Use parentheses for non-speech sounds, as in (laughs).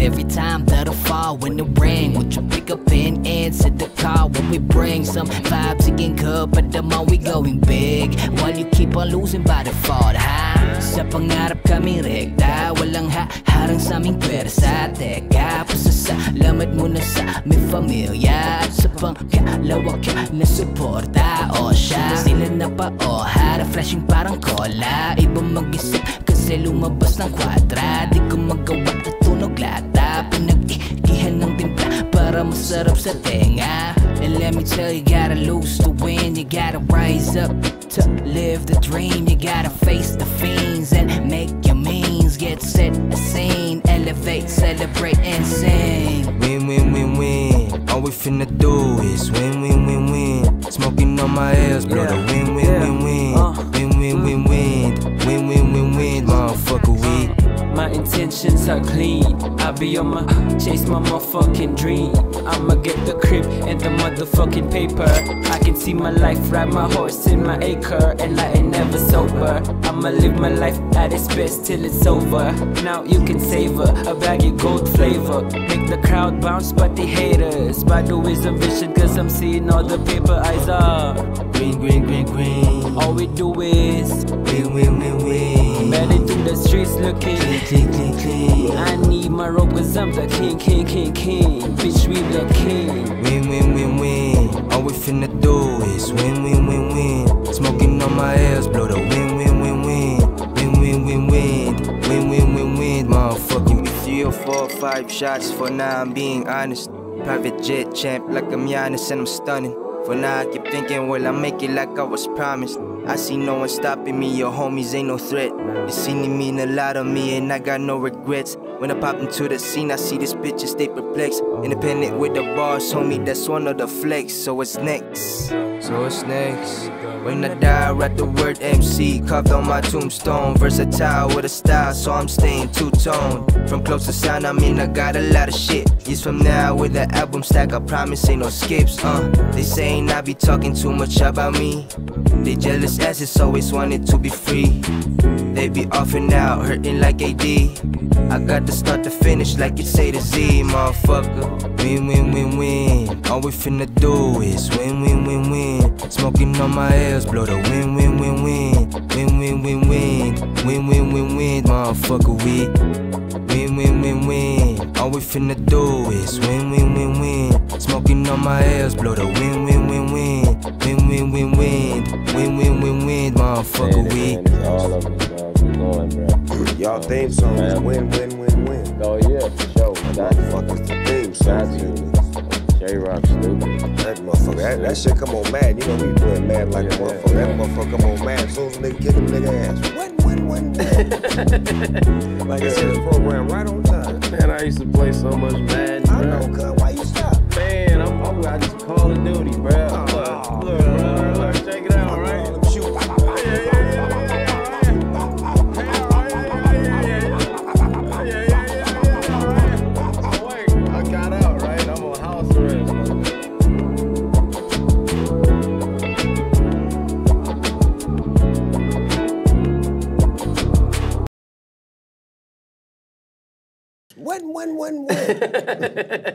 every time that I fall when the rain. Would you pick up in and answer the call when we bring some vibes again good, but the more we going big. While you keep on losing by default, ha? Sa pangarap kami rekta, walang ha harang sa aming pwersa. Teka, pasasalamat muna sa aming pamilya at sa pangkalawak na suporta. O siya, sila na pa o hara, flashing parang cola. Iba mag-isip kasi lumabas ng kwadra. Di ko magawa at tunog lata. Pinag-igihan ng para masarap sa tenga. And let me tell you, gotta lose to win. You gotta rise up to live the dream. You gotta face the fiends and make your means. Get set a scene, elevate, celebrate, and sing. Win, win, win, win. All we finna do is win, win, win, win. Smoking on my ass, blow the win, win, win, uh. win. Win, win, win, win. Intentions are clean. I be on my chase my motherfucking dream. I'ma get the crib and the motherfucking paper. I can see my life, ride my horse in my acre, and I ain't never sober. I'ma live my life at its best till it's over. Now you can savor a baggy gold flavor. Make the crowd bounce, but the haters. Badu is a vision, cause I'm seeing all the paper eyes are. Green, green, green, green. All we do is Win, win, win, win. Heading through the streets looking Clean, clean, clean. I need my rope cause I'm the king, king, king, king Bitch, we the king Win, win, win, win. All we finna do is win, win, win, win. Smoking on my ass, blow the win, win, win, win. Win, win, win, win. Win, win, win, win. Motherfucker, give me three or four, five shots for now. I'm being honest. Private jet champ, like I'm Giannis and I'm stunning. For now, I keep thinking, well, I make it like I was promised. I see no one stopping me, your homies ain't no threat. You seen it mean a lot of me, and I got no regrets. When I pop into the scene, I see this bitch and stay perplexed. Independent with the bars, homie, that's one of the flex. So it's next. So it's next. When I die, write the word MC carved on my tombstone. Versatile with a style, so I'm staying two tone. From close to sound, I mean, I got a lot of shit. Years from now, with the album stack, I promise ain't no skips. Uh, they saying I be talking too much about me. They jealous asses always wanted to be free. They be off and out, hurting like AD. I got to start to finish like it's A to Z, motherfucker. Win, win, win, win. All we finna do is win, win, win, win. Smoking on my ass, blow the win, win, win, win. Win, win, win, win. Win, win, win, win, motherfucker, we. Win, win, win, win. All we finna do is win, win, win, win. Smoking on my ass, blow the win, win, win, win. Win, win, win, win. Win, win, win, win, motherfucker, Man, we. man, it's all of them, dog. Keep going, bro. Y'all theme song is Man. win, win, win, win. Oh, yeah, for sure. That Got fuck is the theme Got song. you. J Rock stupid. That motherfucker, that, that shit come on mad. You know we doing mad like a Yeah, motherfucker. That yeah. motherfucker come on mad. As soon as a nigga kick him, nigga ass. (laughs) Like I said, the program right on time. Man, I used to play so much Madden, I know, Win, win, win, win.